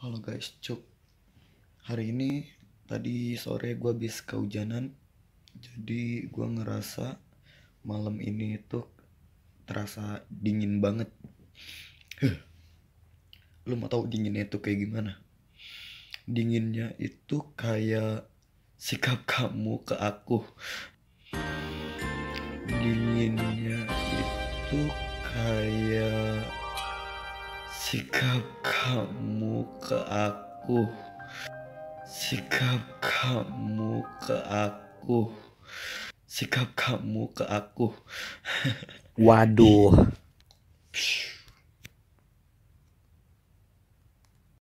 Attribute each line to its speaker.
Speaker 1: Halo guys, cuk. Hari ini tadi sore gua habis kehujanan. Jadi gua ngerasa malam ini tuh terasa dingin banget. Huh. Lu mau tahu dinginnya itu kayak gimana? Dinginnya itu kayak sikap kamu ke aku. Dinginnya itu kayak sikap kamu ke aku. Sikap kamu ke aku. Sikap kamu ke aku.
Speaker 2: Waduh,